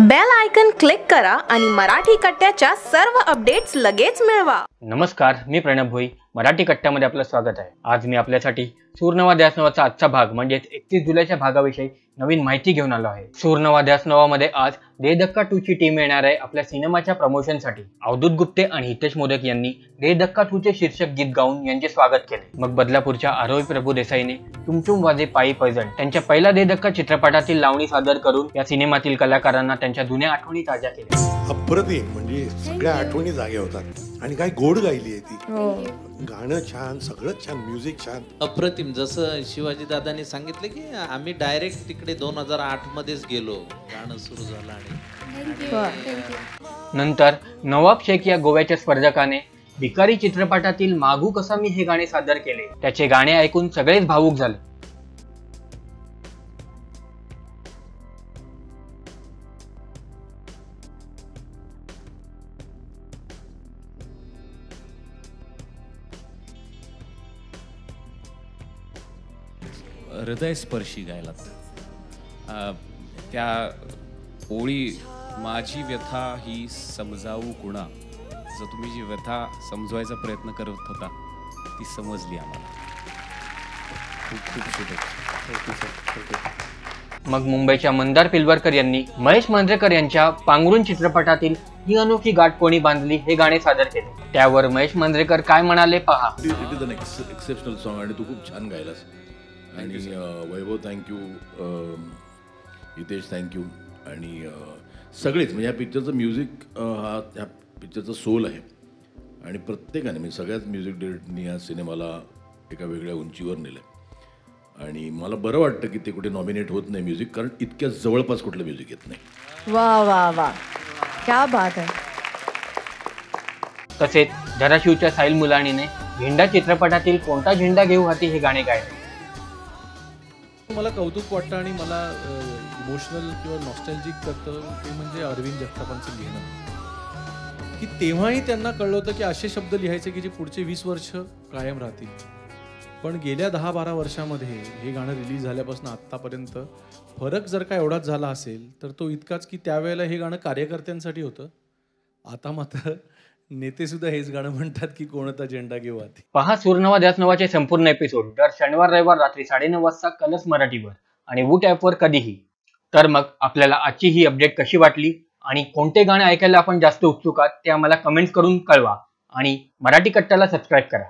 Bell icon click करा आणि मराठी कट्ट्याच्या सर्व अपडेट्स लगेच मिळवा. नमस्कार मी प्रणब भोई. मराठी कट्ट्यामध्ये आपलं स्वागत आहे. आज मी आपल्यासाठी सूरनवा ध्यासनवाचा आजचा भाग म्हणजेच एकतीस जुलैच्या भागाविषयी नवीन माहिती घेऊन आलो आहे. सूरनवा ध्यासनवामध्ये आज दे धक्का टू ची टीम येणार आहे आपल्या सिनेमाच्या प्रमोशनसाठी अवधूत गुप्ते आणि हितेश मोदक यांनी दे धक्का टू चे शीर्षक गीत गाऊन यांचे स्वागत केले. मग बदलापूरच्या आरोही प्रभू देसाईने तुमचुम वाजे पायी पैजण त्यांच्या पहिला दे धक्का चित्रपटातील लावणी सादर करून या सिनेमातील कलाकारांना त्यांच्या जुन्या आठवणी ताज्या केल्या. अप्रतिम म्हणजे सगळ्या आठवणी जाग्या होतात. आणि काय गोड गायली आहे ती. गाणं छान सगळंच छान म्युझिक छान. अप्रतिम जसं शिवाजी दादांनी सांगितलं की आम्ही डायरेक्ट तिकडे दोन हजार आठ मध्येच गेलो. गाणं सुरू झालं आणि नंतर नवाब शेख या गोव्याच्या स्पर्धकाने भिकारी चित्रपटातील मागू कसा मी हे गाणे सादर केले. त्याचे गाणे ऐकून सगळेच भावूक झाले. हृदयस्पर्शी गायलात. अ, त्या ओळी माझी व्यथा ही समजावू कुणा? जर तुम्ही जी व्यथा समजवायचा प्रयत्न करत होता ती समजली आम्हाला. खूप खूप शुभेच्छा मग मुंबईच्या मंदार पिलवरकर यांनी महेश मांजरेकर यांच्या पांघरुण चित्रपटातील ही अनोखी गाठ कोणी बांधली हे गाणे सादर केले. त्यावर महेश मांजरेकर काय म्हणाले पहा. It is an exceptional song आणि तू खूप छान गायलास. आणि वैभव थँक्यू हितेश थँक्यू आणि सगळेच म्हणजे या पिक्चरचं म्युझिक हा ह्या पिक्चरचं सोल आहे. आणि प्रत्येकाने म्हणजे सगळ्याच म्युझिक डिरेक्टरनी या सिनेमाला एका वेगळ्या उंचीवर नेलं आणि मला बरं वाटतं की ते कुठे नॉमिनेट होत नाही म्युझिक कारण इतक्या जवळपास कुठलं म्युझिक येत नाही. वाह वाह वाह क्या बात है तसेच धाराशिवच्या साईल मुलाणीने झेंडा चित्रपटातील कोणता झेंडा घेऊ हाती हे गाणे गायले. मला कौतुक वाटतं आणि मला इमोशनल किंवा नॉस्टॅल्जिक करतं ते म्हणजे अरविंद जगतापांचं लिहिणं. की तेव्हाही त्यांना कळलं होतं की असे शब्द लिहायचे की जे पुढचे वीस वर्ष कायम राहतील. पण गेल्या दहा बारा वर्षामध्ये हे गाणं रिलीज झाल्यापासून आत्तापर्यंत फरक जर का एवढाच झाला असेल तर तो इतकाच की त्यावेळेला हे गाणं कार्यकर्त्यांसाठी होतं. आता मात्र नेते सुद्धा हेच गाणं म्हणतात की कोणता झेंडा घेऊ आधी. पहा सूर्यनवा ध्यास नवाचे संपूर्ण एपिसोड दर शनिवार रविवार रात्री साडेनऊ वाजता कलस मराठीवर आणि वूट ॲपवर कधीही. तर मग आपल्याला आजची ही अपडेट कशी वाटली आणि कोणते गाणे ऐकायला आपण जास्त उत्सुक आहात ते आम्हाला कमेंट करून कळवा आणि मराठी कट्ट्याला सबस्क्राईब करा.